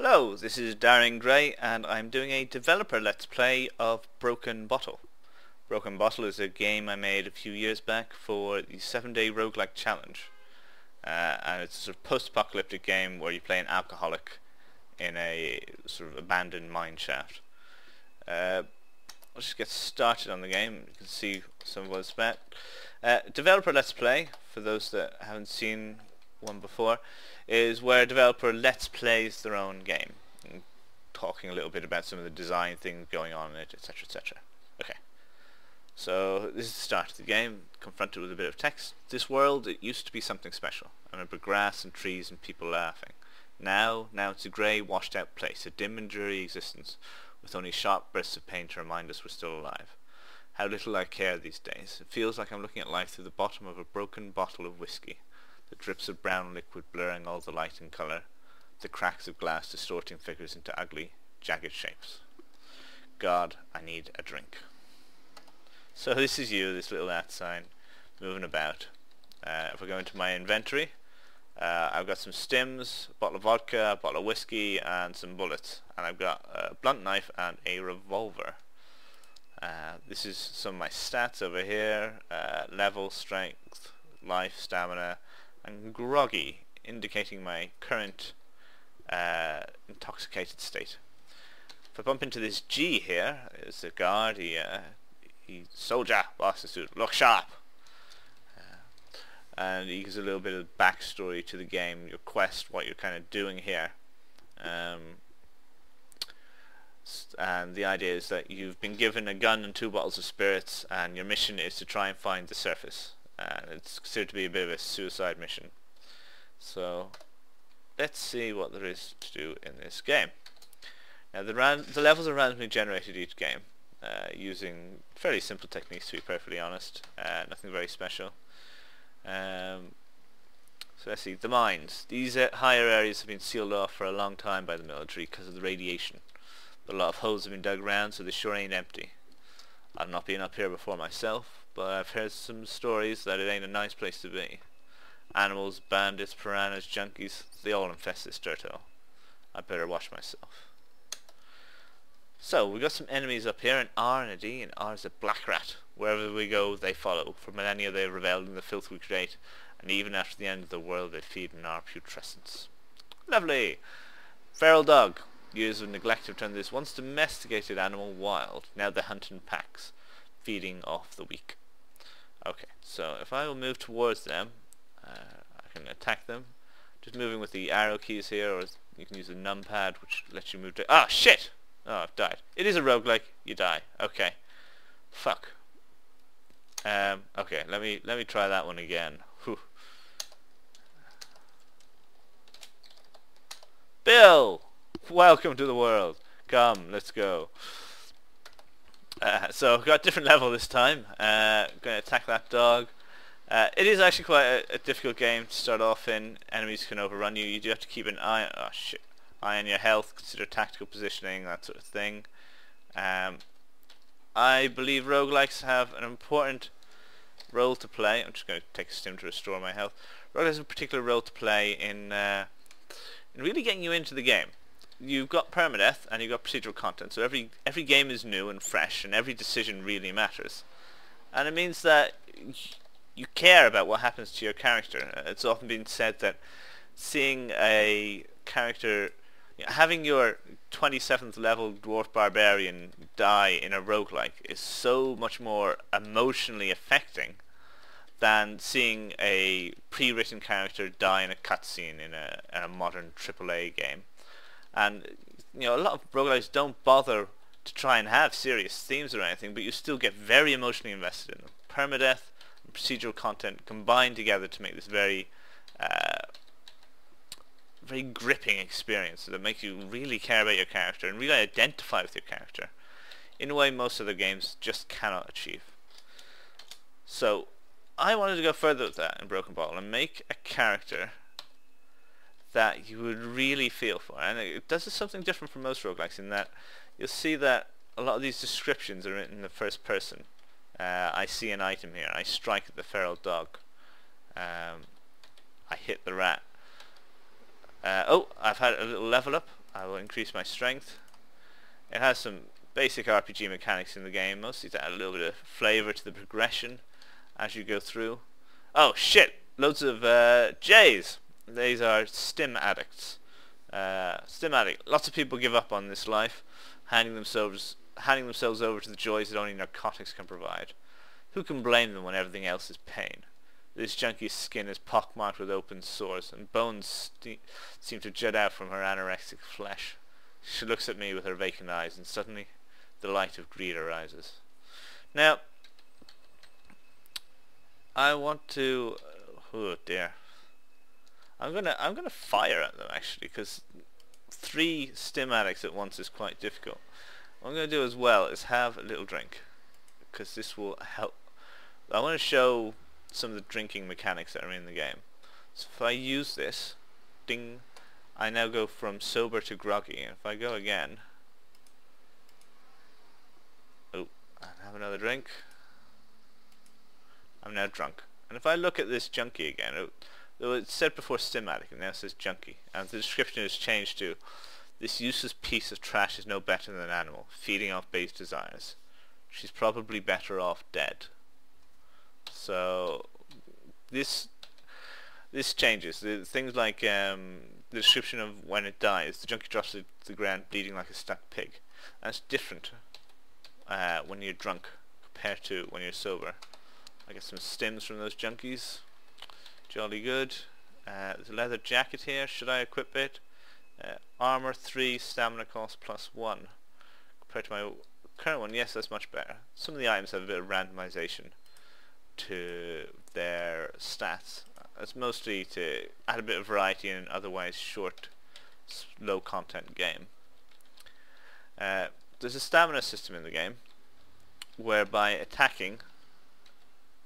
Hello, this is Darren Grey and I'm doing a developer let's play of Broken Bottle. Broken Bottle is a game I made a few years back for the 7 day roguelike challenge. Uh, and it's a sort of post-apocalyptic game where you play an alcoholic in a sort of abandoned mine shaft. Uh, let's just get started on the game. You can see some of what it's about. Uh, developer Let's Play, for those that haven't seen one before, is where a developer Let's Plays their own game. Talking a little bit about some of the design things going on in it, etc, etc. Okay. So this is the start of the game, confronted with a bit of text. This world, it used to be something special. I remember grass and trees and people laughing. Now, now it's a grey, washed out place, a dim and dreary existence, with only sharp bursts of pain to remind us we're still alive. How little I care these days. It feels like I'm looking at life through the bottom of a broken bottle of whiskey, the drips of brown liquid blurring all the light and colour, the cracks of glass distorting figures into ugly, jagged shapes. God, I need a drink. So this is you, this little at sign, moving about. Uh, if I go into my inventory, uh, I've got some stims, a bottle of vodka, a bottle of whiskey, and some bullets. And I've got a blunt knife and a revolver. Uh, this is some of my stats over here. Uh, level, strength, life, stamina, and groggy, indicating my current uh, intoxicated state. If I bump into this G here, it's a guard, he, uh, he soldier, boss suit, look sharp and he gives a little bit of backstory to the game, your quest, what you're kind of doing here. Um, and the idea is that you've been given a gun and two bottles of spirits, and your mission is to try and find the surface. And it's considered to be a bit of a suicide mission. So let's see what there is to do in this game. Now the, the levels are randomly generated each game, uh, using fairly simple techniques to be perfectly honest, uh, nothing very special. Um, so let's see, the mines. These uh, higher areas have been sealed off for a long time by the military because of the radiation. But a lot of holes have been dug around so they sure ain't empty. I've not been up here before myself, but I've heard some stories that it ain't a nice place to be. Animals, bandits, piranhas, junkies, they all infest this dirt hole. I better watch myself. So, we got some enemies up here, an R and a D, and R is a black rat. Wherever we go, they follow. For millennia they rebelled in the filth we create, and even after the end of the world they feed in our putrescence. Lovely! Feral dog. Years of neglect have turned this once domesticated animal wild. Now they hunt in packs, feeding off the weak. Okay, so if I will move towards them, uh, I can attack them. Just moving with the arrow keys here, or you can use the numpad, which lets you move to... Ah, shit! Oh, I've died. It is a roguelike. You die. Okay. Fuck. Um, okay, let me let me try that one again. Whew. Bill! Welcome to the world. Come, let's go. Uh, so, got a different level this time. Uh, going to attack that dog. Uh, it is actually quite a, a, difficult game to start off in. Enemies can overrun you. You do have to keep an eye. Oh shit! eye on your health, consider tactical positioning, that sort of thing. Um, I believe roguelikes have an important role to play. I'm just going to take a stim to restore my health. Roguelikes has a particular role to play in, uh, in really getting you into the game. You've got permadeath and you've got procedural content, so every every game is new and fresh, and every decision really matters. And it means that you care about what happens to your character. It's often been said that seeing a character having your 27th level dwarf barbarian die in a roguelike is so much more emotionally affecting than seeing a pre-written character die in a cutscene in a, in a modern AAA game. And you know, a lot of roguelikes don't bother to try and have serious themes or anything, but you still get very emotionally invested in them. Permadeath and procedural content combined together to make this very uh, very gripping experience that makes you really care about your character and really identify with your character in a way most other games just cannot achieve. So I wanted to go further with that in Broken Bottle and make a character that you would really feel for. And it does something different from most roguelikes in that you'll see that a lot of these descriptions are written in the first person. Uh, I see an item here. I strike at the feral dog. Um, I hit the rat Uh, oh, I've had a little level up. I will increase my strength. It has some basic RPG mechanics in the game, mostly to add a little bit of flavour to the progression as you go through. Oh shit! Loads of uh, J's! These are stim addicts. Uh, stim addict. Lots of people give up on this life, handing themselves handing themselves over to the joys that only narcotics can provide. Who can blame them when everything else is pain? This junkie's skin is pockmarked with open sores, and bones seem to jut out from her anorexic flesh. She looks at me with her vacant eyes, and suddenly the light of greed arises. Now, I want to... Oh dear. I'm gonna I'm gonna fire at them actually because three stim addicts at once is quite difficult. What I'm gonna do as well is have a little drink because this will help. I want to show some of the drinking mechanics that are in the game. So if I use this, ding, I now go from sober to groggy. And if I go again, oh, and have another drink, I'm now drunk. And if I look at this junkie again, it, it said before stim addict, and now it says junkie. And the description is changed to, this useless piece of trash is no better than an animal, feeding off base desires. She's probably better off dead. So this this changes. The, things like um, the description of when it dies, the junkie drops to the ground bleeding like a stuck pig. That's different uh, when you're drunk compared to when you're sober. I get some stims from those junkies. Jolly good. Uh, there's a leather jacket here. Should I equip it? Uh, armor 3, stamina cost plus 1. Compared to my current one, yes, that's much better. Some of the items have a bit of randomization to their stats. It's mostly to add a bit of variety in an otherwise short, low content game. Uh, there's a stamina system in the game whereby attacking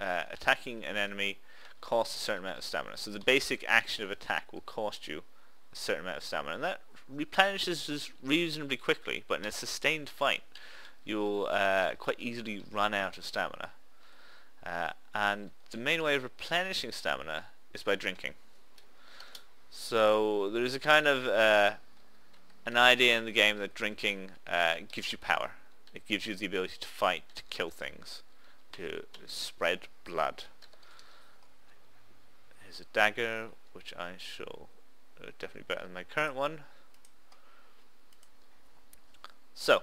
uh, attacking an enemy costs a certain amount of stamina. So the basic action of attack will cost you a certain amount of stamina, and that replenishes reasonably quickly. But in a sustained fight, you'll uh, quite easily run out of stamina. Uh, and the main way of replenishing stamina is by drinking. So there is a kind of uh, an idea in the game that drinking uh, gives you power. It gives you the ability to fight, to kill things, to spread blood. Here's a dagger, which I shall uh, definitely better than my current one. So,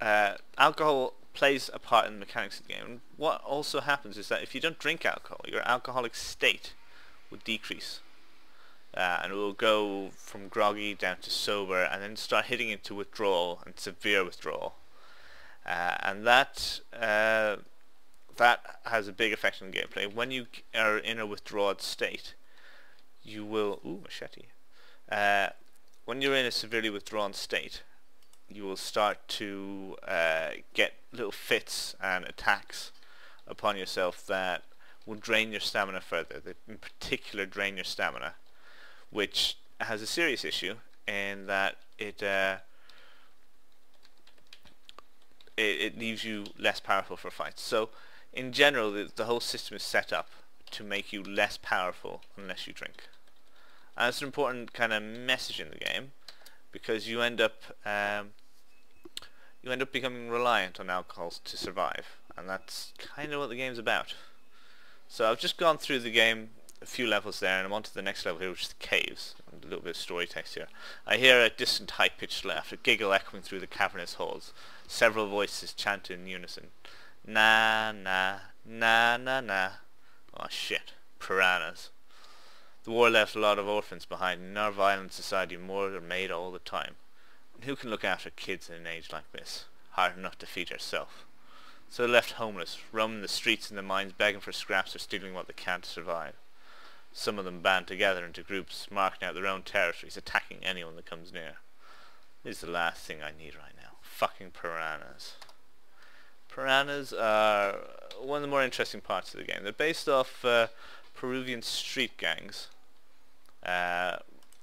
uh, alcohol plays a part in the mechanics of the game. What also happens is that if you don't drink alcohol, your alcoholic state will decrease. Uh, and it will go from groggy down to sober and then start hitting into withdrawal and severe withdrawal. Uh, and that uh, that has a big effect on gameplay. When you are in a withdrawed state, you will... Ooh, machete. Uh, when you're in a severely withdrawn state, you will start to uh, get little fits and attacks upon yourself that will drain your stamina further. That in particular drain your stamina, which has a serious issue in that it uh, it, it, leaves you less powerful for fights. So in general, the, the whole system is set up to make you less powerful unless you drink. And it's an important kind of message in the game because you end up um, you end up becoming reliant on alcohol to survive and that's kind of what the game's about. So I've just gone through the game a few levels there and I'm on to the next level here which is the caves. a little bit of story text here. I hear a distant high-pitched laugh, a giggle echoing through the cavernous halls. Several voices chant in unison. Na na na na na. Oh shit. Piranhas. The war left a lot of orphans behind, and in our violent society more are made all the time. And who can look after kids in an age like this? Hard enough to feed herself. So they're left homeless, roaming the streets and the mines begging for scraps or stealing what they can to survive. Some of them band together into groups, marking out their own territories, attacking anyone that comes near. This is the last thing I need right now. Fucking piranhas. Piranhas are one of the more interesting parts of the game. They're based off uh, Peruvian street gangs uh,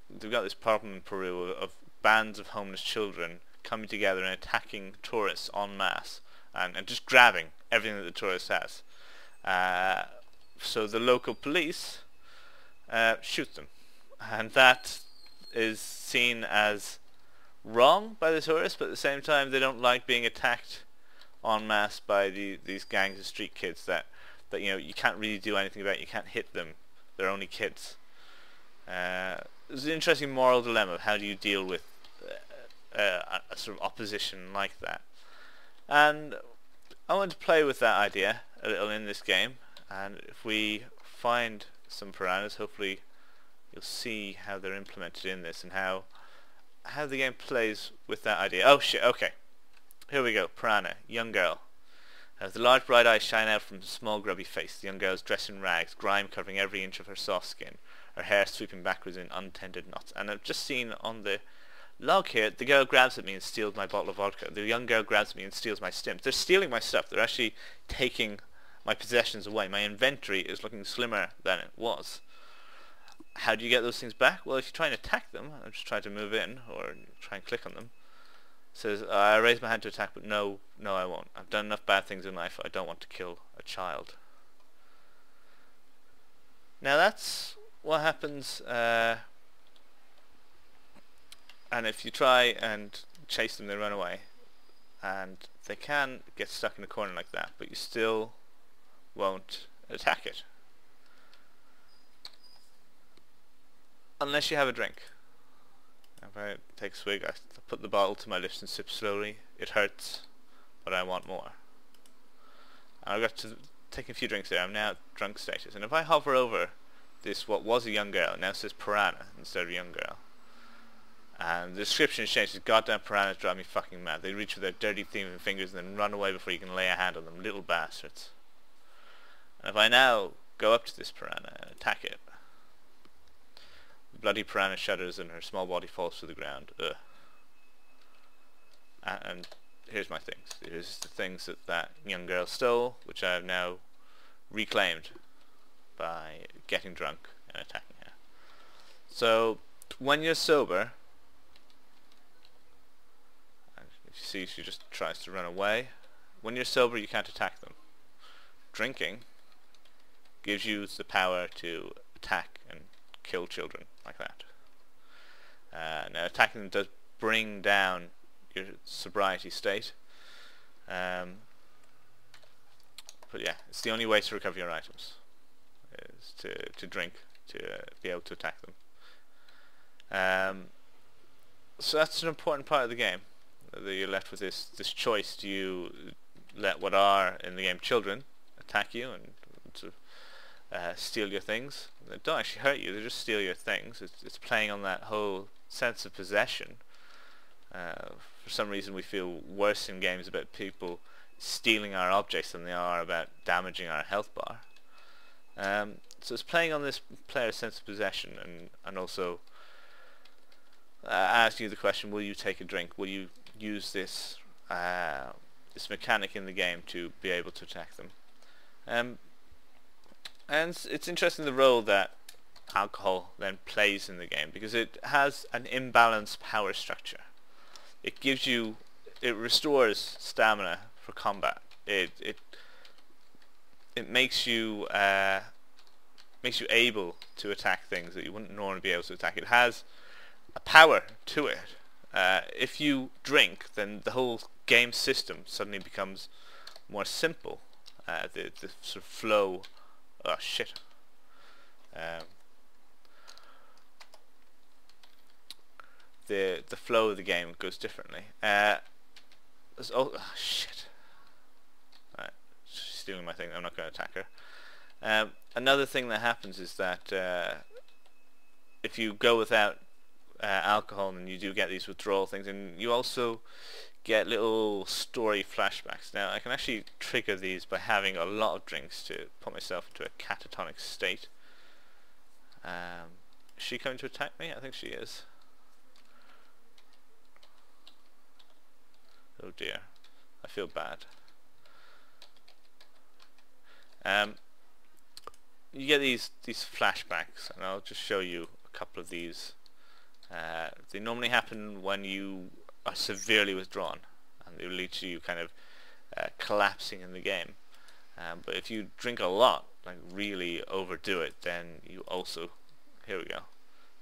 they've got this problem in Peru of, of bands of homeless children coming together and attacking tourists en masse and, and just grabbing everything that the tourist has. Uh, so the local police uh, shoot them and that is seen as wrong by the tourists, but at the same time they don't like being attacked en masse by the, these gangs of street kids that, that you know you can't really do anything about. You can't hit them. They're only kids. Uh, it's an interesting moral dilemma. How do you deal with uh, uh, a sort of opposition like that? And I want to play with that idea a little in this game. And if we find some piranhas, hopefully you'll see how they're implemented in this and how how the game plays with that idea. Oh shit, okay. Here we go. Piranha, young girl. As the large bright eyes shine out from the small grubby face, the young girl is dressed in rags, grime covering every inch of her soft skin, her hair sweeping backwards in untended knots. And I've just seen on the log here, the girl grabs at me and steals my bottle of vodka. The young girl grabs at me and steals my stimps. They're stealing my stuff. They're actually taking my possessions away. My inventory is looking slimmer than it was. How do you get those things back? Well, if you try and attack them, I'm just trying to move in, or try and click on them, says, I raise my hand to attack, but no, no I won't. I've done enough bad things in life, I don't want to kill a child. Now that's what happens, uh, and if you try and chase them, they run away. And they can get stuck in a corner like that, but you still won't attack it. Unless you have a drink. I take a swig, I put the bottle to my lips and sip slowly. It hurts, but I want more. I've got to take a few drinks there. I'm now at drunk status. And if I hover over this, what was a young girl, now says piranha instead of young girl. And the description has changed. Goddamn piranhas drive me fucking mad. They reach with their dirty thieving fingers and then run away before you can lay a hand on them. Little bastards. And if I now go up to this piranha and attack it, the bloody piranha shudders and her small body falls to the ground. Ugh. And here's my things. Here's the things that that young girl stole, which I have now reclaimed by getting drunk and attacking her. So, when you're sober, if you see she just tries to run away, when you're sober you can't attack them. Drinking gives you the power to attack and kill children like that. Uh, now attacking them does bring down your sobriety state. Um, but yeah, it's the only way to recover your items is to, to drink to uh, be able to attack them. Um, so that's an important part of the game. That you're left with this this choice: do you let what are in the game children attack you and to uh, steal your things. They don't actually hurt you, they just steal your things. It's, it's playing on that whole sense of possession. Uh, for some reason we feel worse in games about people stealing our objects than they are about damaging our health bar. Um, so it's playing on this player's sense of possession and, and also uh, asking you the question, will you take a drink? Will you use this uh, this mechanic in the game to be able to attack them? Um, and it's interesting the role that alcohol then plays in the game because it has an imbalanced power structure. It gives you, it restores stamina for combat. It it it makes you uh, makes you able to attack things that you wouldn't normally be able to attack. It has a power to it. Uh, if you drink, then the whole game system suddenly becomes more simple. Uh, the the sort of flow Oh shit. Um, the the flow of the game goes differently. Uh, oh, oh, shit. She's stealing my thing. I'm not going to attack her. Um, another thing that happens is that uh, if you go without uh, alcohol and you do get these withdrawal things, and you also get little story flashbacks. Now I can actually trigger these by having a lot of drinks to put myself into a catatonic state. Um, is she coming to attack me? I think she is. Oh dear. I feel bad. Um, you get these these flashbacks and I'll just show you a couple of these. Uh, they normally happen when you are severely withdrawn and it will lead to you kind of uh, collapsing in the game. Um, but if you drink a lot, like really overdo it, then you also, here we go,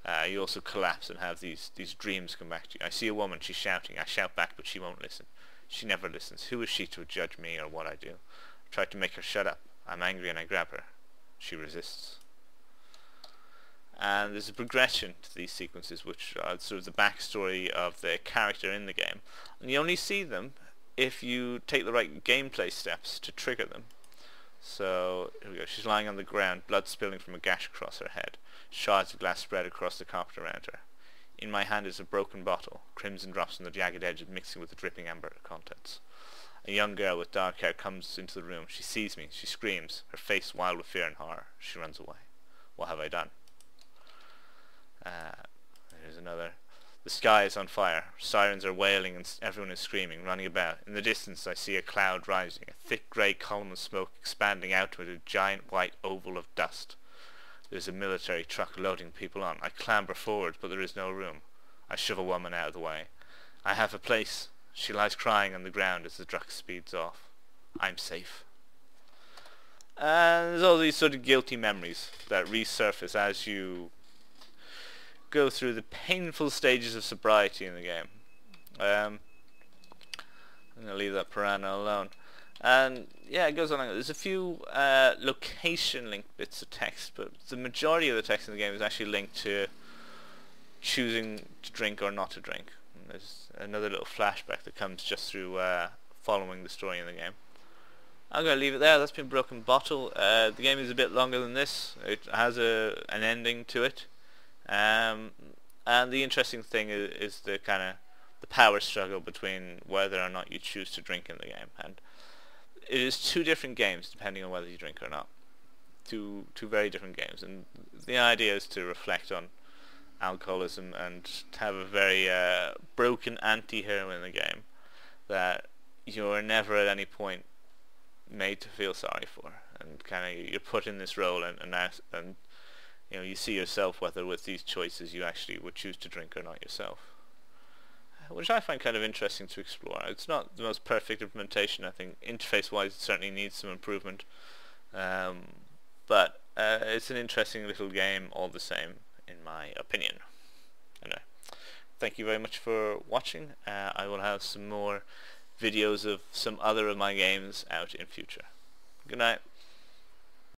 Uh, you also collapse and have these, these dreams come back to you. I see a woman, she's shouting. I shout back, but she won't listen. She never listens. Who is she to judge me or what I do? I try to make her shut up. I'm angry and I grab her. She resists. And there's a progression to these sequences which are sort of the backstory of the character in the game. And you only see them if you take the right gameplay steps to trigger them. So, here we go. She's lying on the ground, blood spilling from a gash across her head. Shards of glass spread across the carpet around her. In my hand is a broken bottle, crimson drops on the jagged edge mixing with the dripping amber contents. A young girl with dark hair comes into the room. She sees me. She screams, her face wild with fear and horror. She runs away. What have I done? Uh, here's another. The sky is on fire. Sirens are wailing and everyone is screaming, running about. In the distance I see a cloud rising, a thick grey column of smoke expanding outward a giant white oval of dust. There's a military truck loading people on. I clamber forward, but there is no room. I shove a woman out of the way. I have a place. She lies crying on the ground as the truck speeds off. I'm safe. And there's all these sort of guilty memories that resurface as you go through the painful stages of sobriety in the game. Um, I'm going to leave that piranha alone. And yeah, it goes on. There's a few uh, location linked bits of text, but the majority of the text in the game is actually linked to choosing to drink or not to drink. And there's another little flashback that comes just through uh, following the story in the game. I'm going to leave it there. That's been Broken Bottle. Uh, the game is a bit longer than this. It has a an ending to it. Um, and the interesting thing is, is the kind of the power struggle between whether or not you choose to drink in the game. And it is two different games depending on whether you drink or not. Two two very different games, and the idea is to reflect on alcoholism and have a very uh, broken anti-hero in the game that you're never at any point made to feel sorry for, and kind of you're put in this role and and, and you know you see yourself whether with these choices you actually would choose to drink or not yourself which I find kind of interesting to explore. It's not the most perfect implementation. I think interface-wise it certainly needs some improvement. Um, but uh, it's an interesting little game all the same, in my opinion. Anyway, thank you very much for watching. Uh, I will have some more videos of some other of my games out in future. Good night.